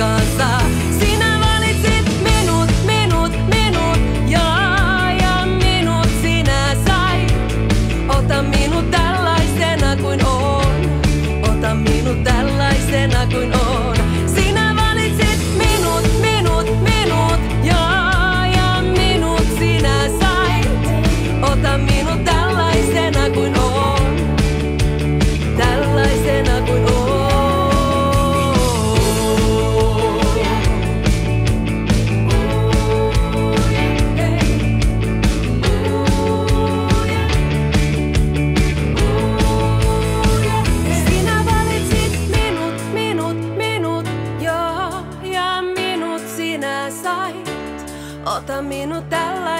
kanssa. Sinä valitsit minut, minut, minut ja, ja minut sinä sai. Ota minut tällaisena kuin on. Ota minut tällaisena kuin on.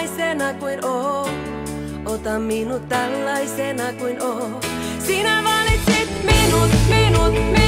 Tällaisena kuin oon. Ota minut tällaisena kuin oon. Sinä valitsit minut, minut, minut